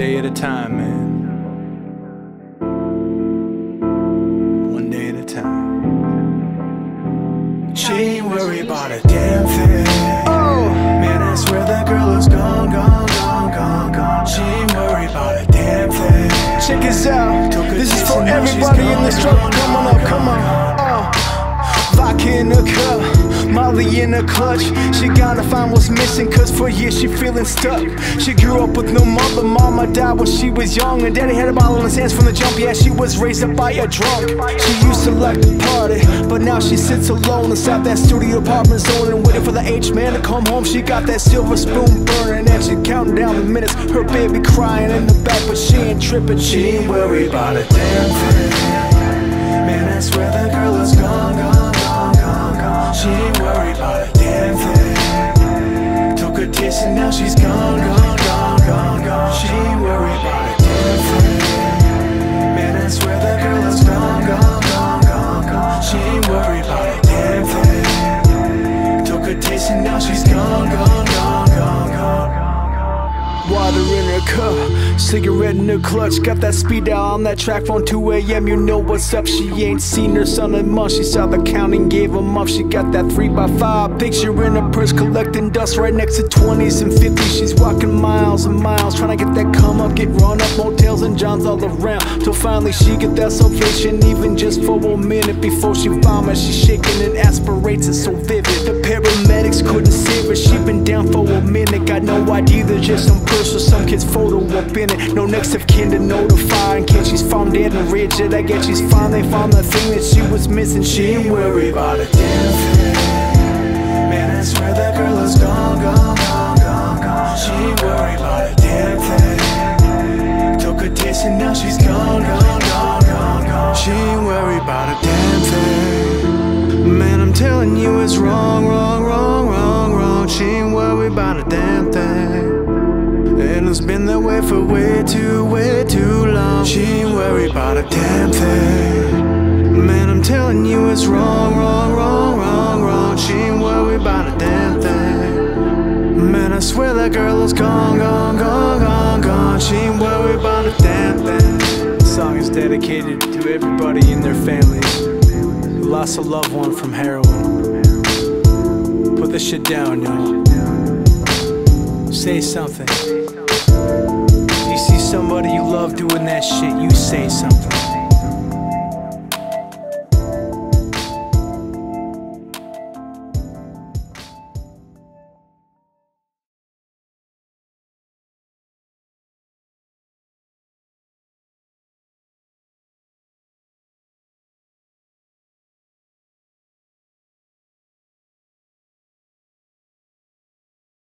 day at a time, man. One day at a time. She ain't worried about a damn thing. Oh, man, I swear that girl is gone, gone, gone, gone, gone. She ain't worried about a damn thing. Check this out. This is for everybody in the struggle. Come on up, come In a clutch. She gotta find what's missing, cause for years she feeling stuck. She grew up with no mother, mama died when she was young. And daddy had a bottle in his hands from the jump. Yeah, she was raised up by a drunk. She used to like to party, but now she sits alone inside that studio apartment zone and waiting for the H man to come home. She got that silver spoon burning and she counting down the minutes. Her baby crying in the back, but she ain't tripping. She ain't worried about a damn thing. Man, I swear that girl is gone, gone, cigarette in her clutch. Got that speed dial on that track phone 2 a.m. You know what's up. She ain't seen her son in months. She saw the counting, gave him up. She got that 3x5 picture in her purse, collecting dust right next to 20s and 50s. She's walking miles and miles, trying to get that come up, get run up, motels and Johns all around. Till finally she get that salvation, even just for a minute before she vomits. She's shaking and aspirates, it's so vivid. The paramedics couldn't save her. She been down for a minute, got no idea. There's just some purse or some kid's photo up in it. No next of kin to notify in case she's found dead and rigid. I guess she's fine. They found the thing that she was missing. She ain't worried about a damn thing. Man, I swear that girl is gone, gone, gone, gone, gone. She ain't worried about a damn thing. Took a taste and now she's gone, gone, gone, gone, gone. She ain't worried about a damn thing. Man, I'm telling you it's wrong, way too, way too long. She ain't worried about a damn thing. Man, I'm telling you it's wrong, wrong, wrong, wrong, wrong. She ain't worried about a damn thing. Man, I swear that girl is gone, gone, gone, gone, gone. She ain't worried about a damn thing. This song is dedicated to everybody in their families who lost a loved one from heroin. Put this shit down, yo. Say something. Somebody you love doing that shit, you say something.